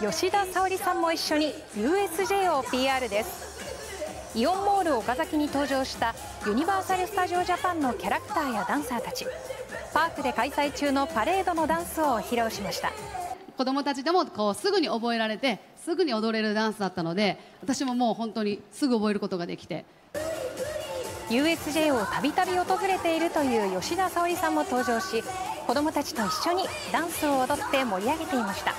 吉田沙保里さんも一緒に USJ を PR です。イオンモール岡崎に登場したユニバーサル・スタジオ・ジャパンのキャラクターやダンサーたち。パークで開催中のパレードのダンスを披露しました。子どもたちでもこうすぐに覚えられてすぐに踊れるダンスだったので私ももう本当にすぐ覚えることができて。USJ をたびたび訪れているという吉田沙保里さんも登場し子どもたちと一緒にダンスを踊って盛り上げていました。